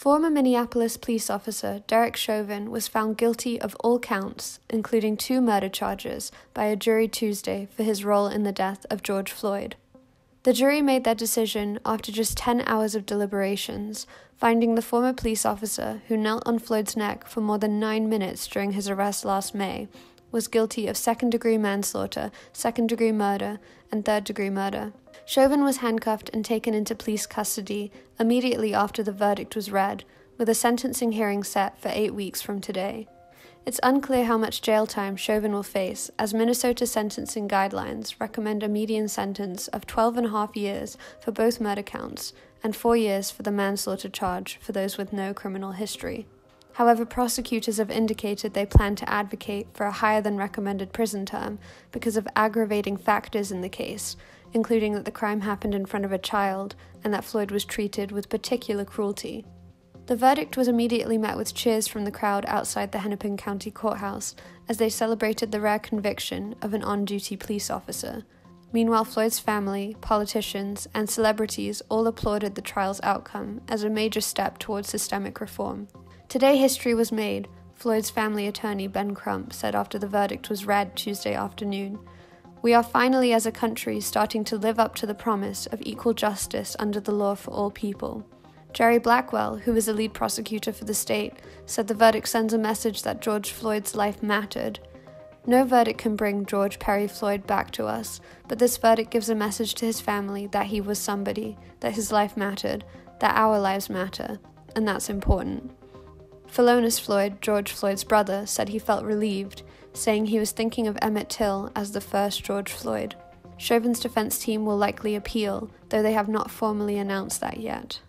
Former Minneapolis police officer Derek Chauvin was found guilty of all counts, including two murder charges, by a jury Tuesday for his role in the death of George Floyd. The jury made their decision after just 10 hours of deliberations, finding the former police officer, who knelt on Floyd's neck for more than nine minutes during his arrest last May, was guilty of second degree manslaughter, second degree murder, and third degree murder. Chauvin was handcuffed and taken into police custody immediately after the verdict was read, with a sentencing hearing set for eight weeks from today. It's unclear how much jail time Chauvin will face, as Minnesota sentencing guidelines recommend a median sentence of 12 and a half years for both murder counts and four years for the manslaughter charge for those with no criminal history. However, prosecutors have indicated they plan to advocate for a higher than recommended prison term because of aggravating factors in the case, including that the crime happened in front of a child and that Floyd was treated with particular cruelty. The verdict was immediately met with cheers from the crowd outside the Hennepin County Courthouse as they celebrated the rare conviction of an on duty police officer. Meanwhile, Floyd's family, politicians, and celebrities all applauded the trial's outcome as a major step towards systemic reform. Today, history was made, Floyd's family attorney Ben Crump said after the verdict was read Tuesday afternoon. We are finally, as a country, starting to live up to the promise of equal justice under the law for all people. Jerry Blackwell, who is a lead prosecutor for the state, said the verdict sends a message that George Floyd's life mattered. No verdict can bring George Perry Floyd back to us, but this verdict gives a message to his family that he was somebody, that his life mattered, that our lives matter, and that's important. Philonise Floyd, George Floyd's brother, said he felt relieved saying he was thinking of Emmett Till as the first George Floyd. Chauvin's defense team will likely appeal, though they have not formally announced that yet.